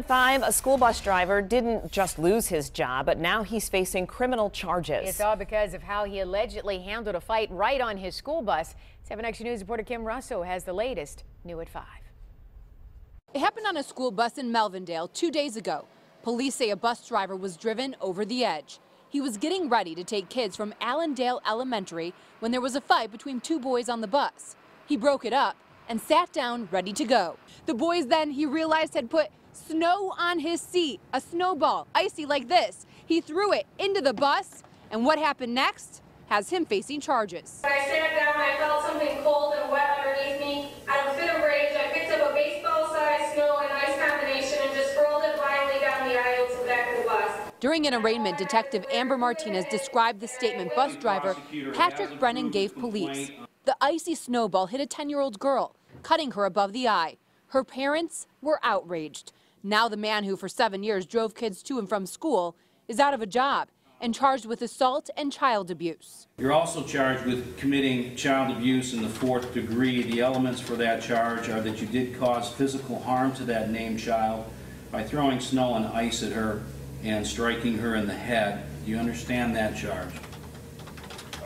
at 5, a school bus driver didn't just lose his job, but now he's facing criminal charges. It's all because of how he allegedly handled a fight right on his school bus. 7 Action News reporter Kim Russell has the latest, new at 5. It happened on a school bus in Melvindale two days ago. Police say a bus driver was driven over the edge. He was getting ready to take kids from Allendale Elementary when there was a fight between two boys on the bus. He broke it up and sat down ready to go. The boys then he realized had put snow on his seat, a snowball, icy like this. He threw it into the bus, and what happened next has him facing charges. When I sat down, I felt something cold and wet underneath me. Out of a fit of rage, I picked up a baseball-sized snow and ice combination and just hurled it violently down the aisle to the back of the bus. During an arraignment, Detective Amber Martinez described the statement bus driver Patrick Brennan gave police. The icy snowball hit a 10-year-old girl, cutting her above the eye. Her parents were outraged. Now the man who for seven years drove kids to and from school is out of a job and charged with assault and child abuse. You're also charged with committing child abuse in the fourth degree. The elements for that charge are that you did cause physical harm to that named child by throwing snow and ice at her and striking her in the head. Do you understand that charge?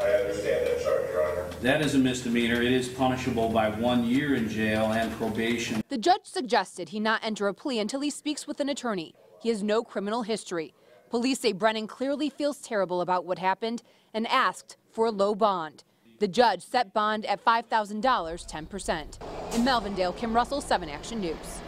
I understand that charge, Your Honor. That is a misdemeanor. It is punishable by one year in jail and probation. The judge suggested he not enter a plea until he speaks with an attorney. He has no criminal history. Police say Brennan clearly feels terrible about what happened and asked for a low bond. The judge set bond at $5,000, 10%. In Melvindale, Kim Russell, 7 Action News.